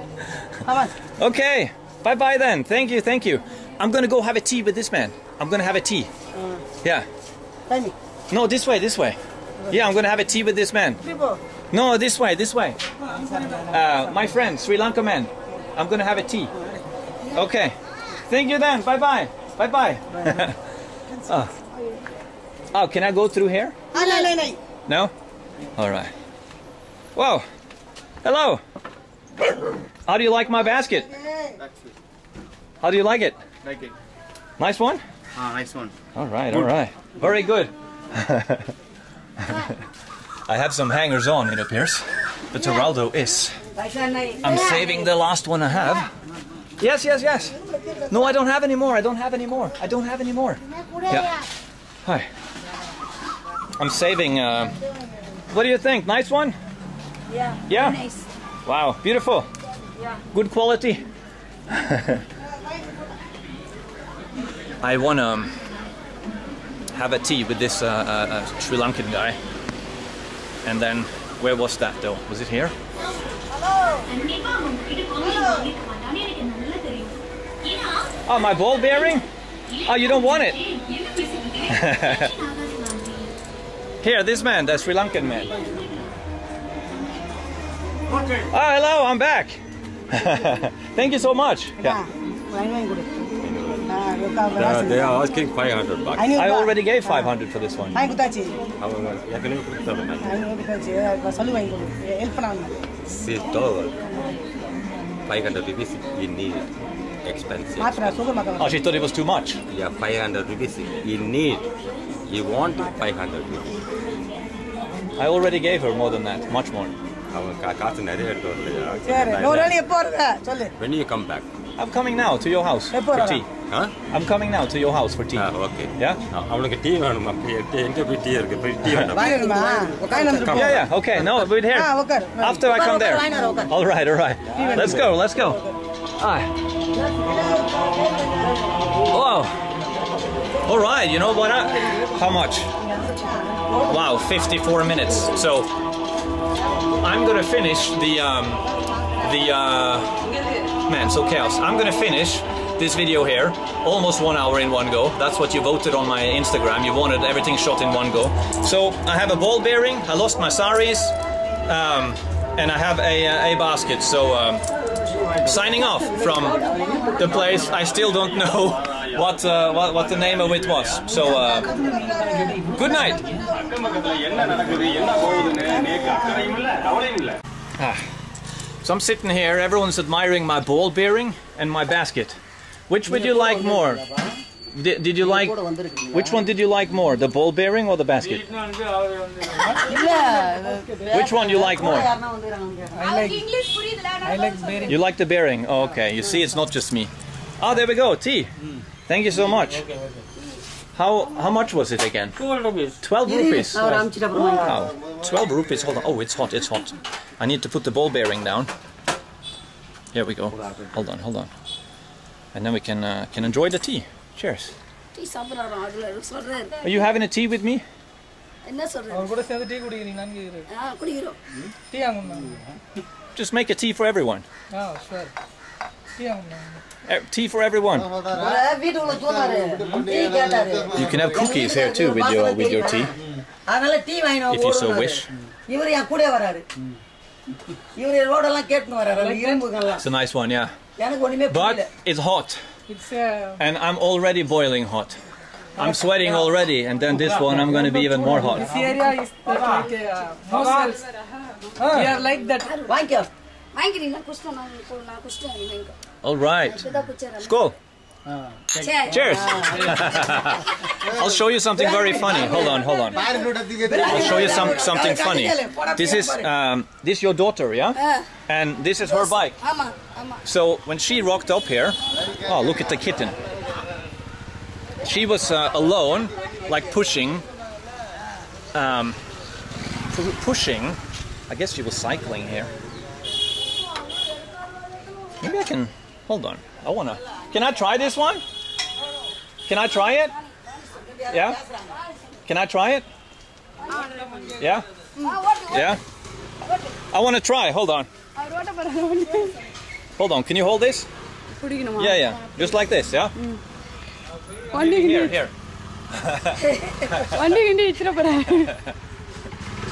Okay. Bye bye then. Thank you. Thank you. I'm gonna go have a tea with this man. I'm gonna have a tea. Uh, yeah. No, this way. This way. Yeah, I'm gonna have a tea with this man. No, this way. This way. Uh, my friend, Sri Lanka man. I'm gonna have a tea. Okay. Thank you then. Bye bye. Bye bye. oh. oh, can I go through here? No? All right. Whoa. Hello. How do you like my basket? How do you like it? Like it. Nice one? Ah, nice one. All right, all right. Very good. I have some hangers on, it appears. The Geraldo is. I'm saving the last one I have. Yes, yes, yes. No, I don't have any more. I don't have any more. I don't have any more. Yeah. Hi. I'm saving. Uh, what do you think? Nice one? Yeah. Yeah. Nice. Wow, beautiful. Yeah. Good quality. I want to have a tea with this uh, uh, uh, Sri Lankan guy. And then, where was that though? Was it here? Oh, my ball bearing? Oh, you don't want it? Here, this man, the Sri Lankan man. Oh, hello, I'm back. Thank you so much. Yeah. No, they are asking 500 bucks. I already gave 500 for this one. See, dollar. 500 rupees you need expensive. Oh, she thought it was too much. Yeah, 500 rupees you need. You want 500 rupees. I already gave her more than that, much more. அவங்க கா- காசு நிறைய எடுத்து சரி நூறு வரலையா வேலை எப்போ வருத சொல்லு When you come back? I'm coming now to your house எப்போ for வரலாம்? tea. Huh? I'm coming now to your house for tea. Ah, okay. Yeah? அவனுக்கு டீ வேணுமா எங்க போய் டீ இருக்கு போய் டீ வேணும் வாங்கிடுமா வாங்கி வந்துட்டு போ Yeah, yeah. Okay. No, wait here. ஆ உட்கார் After I come there. வாங்கி வர உட்கார் All right, all right. Let's go. Let's go. Aye. Wow. All right. You know what? I, how much? Wow, 54 minutes. So I'm gonna finish the um, the uh, man. So chaos. I'm gonna finish this video here, almost one hour in one go. That's what you voted on my Instagram. You wanted everything shot in one go. So I have a ball bearing. I lost my saris, um, and I have a a basket. So. Um, signing off from the place. I still don't know what uh, what, what the name of it was. So uh, good night. Ah. So I'm sitting here. Everyone's admiring my ball bearing and my basket. Which would you like more? Did, did you like which one did you like more, the ball bearing or the basket? Which one you like more? I like, I like bearing. You like the bearing? Oh, okay. You see, it's not just me. Oh, there we go. Tea. Thank you so much. How how much was it again? Twelve rupees. Twelve rupees. Wow. Twelve rupees. Hold on. Oh, it's hot. It's hot. I need to put the ball bearing down. Here we go. Hold on. Hold on. And then we can uh, can enjoy the tea. Cheers. Are you having a tea with me? Just make a tea for everyone. Oh, sure. Eh, tea for everyone. You can have cookies here too with your with your tea. If you so wish. It's a nice one, yeah. But it's hot. It's, uh... And I'm already boiling hot. I'm sweating already, and then this one I'm going to be even more hot. This area is like uh, muscles. We are like that. All right. School. Uh, Cheers. Cheers. I'll show you something very funny. Hold on, hold on. I'll show you some something funny. This is um, this your daughter, yeah? And this is her bike. So when she rocked up here, oh look at the kitten. She was uh, alone, like pushing, um, pushing. I guess she was cycling here. Maybe I can Hold on. I want to. Can I try this one? Can I try it? Yeah? Can I try it? Yeah? Yeah? I want to try. Hold on. Hold on. Can you hold this? Yeah, yeah. Just like this, yeah? Here, here.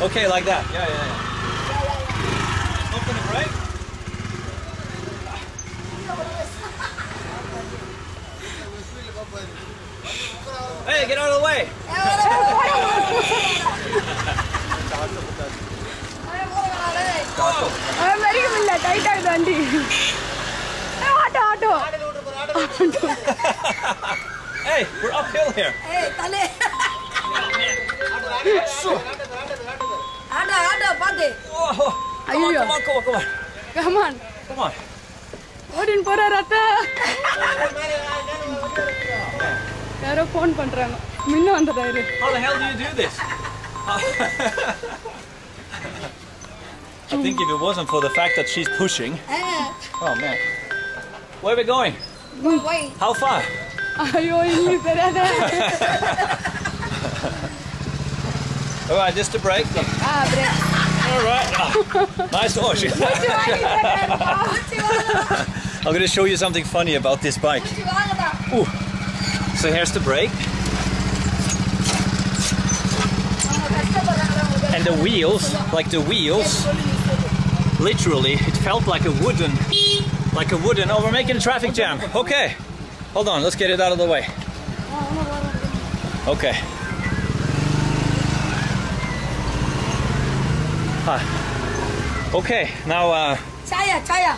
okay, like that. Yeah, yeah, yeah. Hey, get out of the way! I'm very good at I died Andy. Auto, auto. Hey, we're uphill here. Hey, Tale. Ada, ada, Pade. Come on, come on, come on, come on. Come on. Come on. Odin Pora Rata. யாரோ phone பண்றாங்க முன்ன வந்துடுறாரு How the hell do you do this? I think if it wasn't for the fact that she's pushing. Oh man. Where are we going? போய் How far? ஐயோ இன்னும் தெரியாத Alright, just a break. A break Alright. nice. Oh, she... I'm gonna show you something funny about this bike. Ooh. So here's the brake. And the wheels, like the wheels, literally, it felt like a wooden, like a wooden, oh, we're making a traffic jam. Okay, hold on, let's get it out of the way. Okay. Huh. Okay, now, uh... Chaya, Chaya.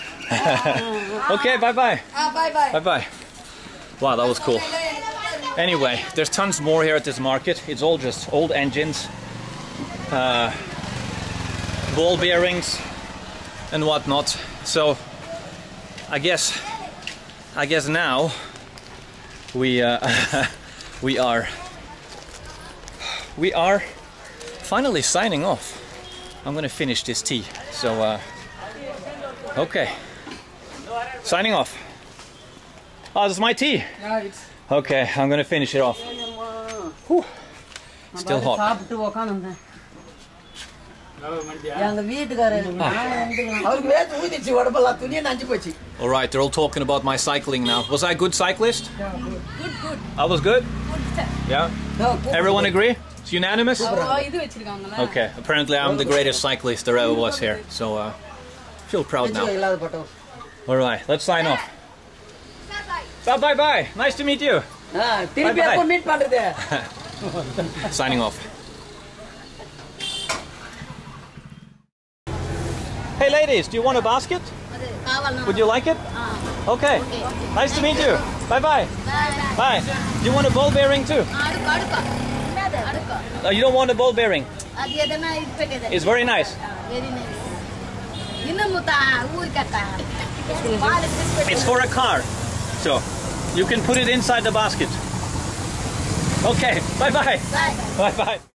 okay, ah, bye bye. Uh, bye bye. Bye bye. Wow, that was cool. Anyway, there's tons more here at this market. It's all just old engines, uh, ball bearings, and whatnot. So, I guess, I guess now we uh, we are we are finally signing off. I'm gonna finish this tea. So, uh, okay. Signing off. Oh, this is my tea. Yeah, okay, I'm gonna finish it off. Whew. Still hot. all right, they're all talking about my cycling now. Was I a good cyclist? Yeah, good. good, good. I was good? good yeah. No, Everyone agree? It's unanimous? Okay, apparently I'm the greatest cyclist there ever was here, so uh, feel proud now. All right, let's sign off. Bye bye bye. Nice to meet you. Ah, bye, bye. Signing off. Hey ladies, do you want a basket? Would you like it? Okay. Nice to meet you. Bye bye. Bye. bye. Do you want a ball bearing too? No, you don't want a ball bearing. It's very nice. Very nice. It's for a car. So you can put it inside the basket. Okay, bye-bye. Bye-bye.